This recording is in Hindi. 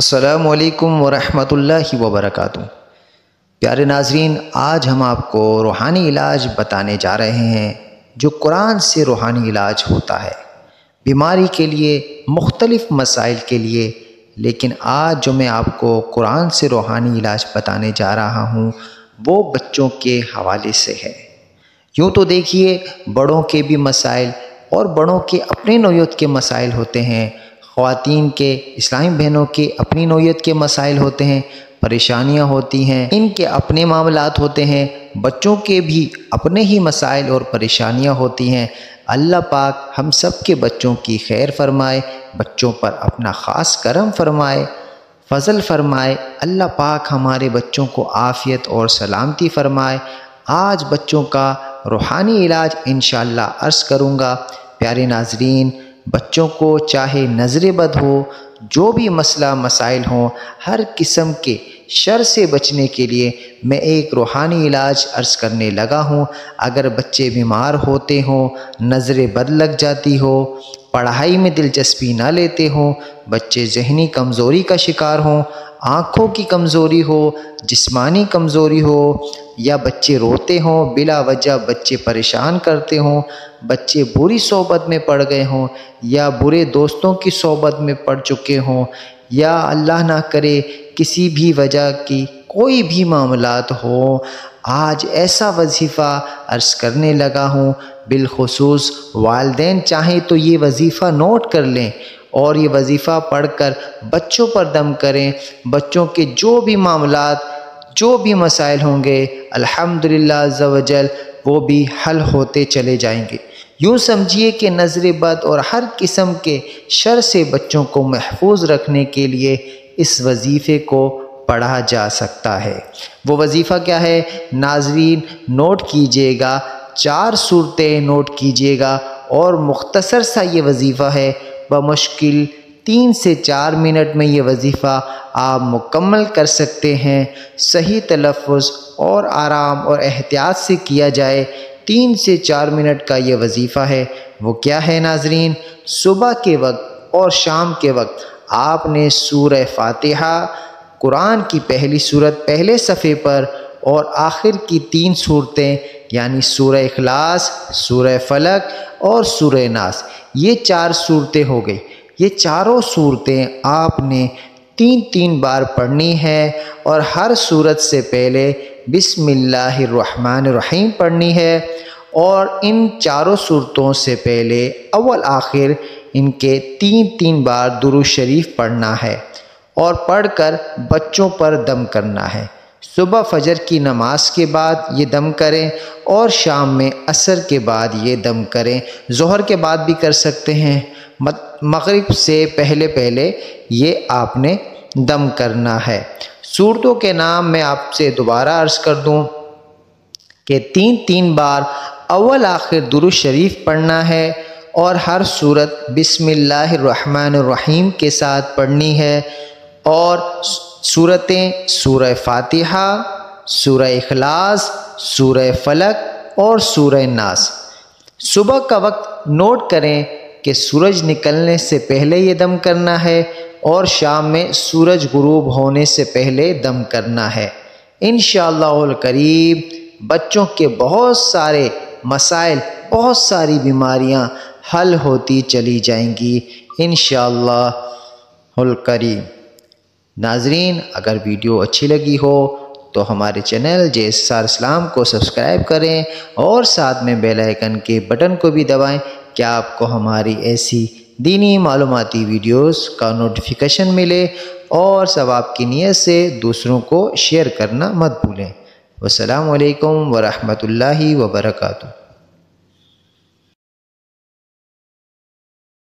असलकम वरहमतुल्लाहि वबरकatuh प्यारे नाजरीन, आज हम आपको रूहानी इलाज बताने जा रहे हैं, जो कुरान से रूहानी इलाज होता है। बीमारी के लिए, मुख्तलिफ़ मसाइल के लिए, लेकिन आज जो मैं आपको कुरान से रूहानी इलाज बताने जा रहा हूँ, वो बच्चों के हवाले से है। यूँ तो देखिए, बड़ों के भी मसाइल और बड़ों के अपने नोयत के मसाइल होते हैं ख़वातीन के, इस्लामी बहनों के, अपनी नोयत के मसाइल होते हैं, परेशानियाँ होती हैं, इनके अपने मामलात होते हैं, बच्चों के भी अपने ही मसाइल और परेशानियाँ होती हैं। अल्लाह पाक हम सब के बच्चों की खैर फरमाए, बच्चों पर अपना ख़ास करम फरमाए, फ़ज़ल फरमाए, अल्लाह पाक हमारे बच्चों को आफ़ियत और सलामती फ़रमाए। आज बच्चों का रूहानी इलाज इन अर्ज़ करूँगा। प्यारे नाजरीन बच्चों को चाहे नज़रबद हो, जो भी मसला मसाइल हों, हर किस्म के शर से बचने के लिए मैं एक रूहानी इलाज अर्ज़ करने लगा हूँ। अगर बच्चे बीमार होते हों, नज़र बद लग जाती हो, पढ़ाई में दिलचस्पी ना लेते हों, बच्चे जहनी कमज़ोरी का शिकार हों आँखों की कमज़ोरी हो, जिस्मानी कमज़ोरी हो, या बच्चे रोते हों, बिला वजह बच्चे परेशान करते हों, बच्चे बुरी सोबत में पड़ गए हों, या बुरे दोस्तों की सोबत में पड़ चुके हों, या अल्लाह ना करे किसी भी वजह की कोई भी मामलात हो, आज ऐसा वजीफ़ा अर्ज़ करने लगा हूँ। बिलखसूस, वालदेन चाहें तो ये वजीफ़ा नोट कर लें। और ये वजीफ़ा पढ़कर बच्चों पर दम करें। बच्चों के जो भी मामला जो भी मसाइल होंगे, अल्हम्दुलिल्लाह जवजल वो भी हल होते चले जाएँगे। यूँ समझिए कि नज़र बद और हर किस्म के शर से बच्चों को महफूज रखने के लिए इस वजीफ़े को पढ़ा जा सकता है। वो वजीफ़ा क्या है? नाजरीन, नोट कीजिएगा, चार सूरतें नोट कीजिएगा और मुख्तसर सा ये वजीफ़ा है बमुश्किल तीन से चार मिनट में ये वजीफ़ा आप मुकम्मल कर सकते हैं। सही तलफ़ और आराम और एहतियात से किया जाए, तीन से चार मिनट का ये वजीफ़ा है। वो क्या है नाजरीन? सुबह के वक्त और शाम के वक्त आपने सूर फातिहा, कुरान की पहली सूरत पहले सफ़े पर और आखिर की तीन सूरतें यानी सूर अखलास सूर फलक और सूर नास। ये चार सूरतें हो गई। ये चारों सूरतें आपने तीन तीन बार पढ़नी है और हर सूरत से पहले बिस्मिल्लाहिर्रहमानिर्रहीम पढ़नी है और इन चारों सूरतों से पहले अव्वल आखिर इनके तीन तीन बार दुरू शरीफ पढ़ना है और पढ़कर बच्चों पर दम करना है। सुबह फजर की नमाज़ के बाद ये दम करें और शाम में असर के बाद ये दम करें। जहर के बाद भी कर सकते हैं। मगरिब से पहले पहले ये आपने दम करना है। सूरतों के नाम मैं आपसे दोबारा अर्ज़ कर दूँ कि तीन तीन बार अव्वल आखिर दुरुज शरीफ पढ़ना है और हर सूरत बिस्मिल्लाहिर्रहमानिर्रहीम के साथ पढ़नी है और सूरतें सूर फातिहा सूर अखलास सूर फलक और सूर नास। सुबह का वक्त नोट करें कि सूरज निकलने से पहले ये दम करना है और शाम में सूरज गुरूब होने से पहले दम करना है। इन करीब, बच्चों के बहुत सारे मसाइल, बहुत सारी बीमारियाँ हल होती चली जाएँगी। इन करीब। नाजरीन, अगर वीडियो अच्छी लगी हो तो हमारे चैनल जे इस्लाम को सब्सक्राइब करें और साथ में बेल आइकन के बटन को भी दबाएँ, क्या आपको हमारी ऐसी दीनी मालूमती वीडियोस का नोटिफिकेशन मिले? और सब आपकी नीयत से दूसरों को शेयर करना मत भूलें। वालकम वरहमल वर्का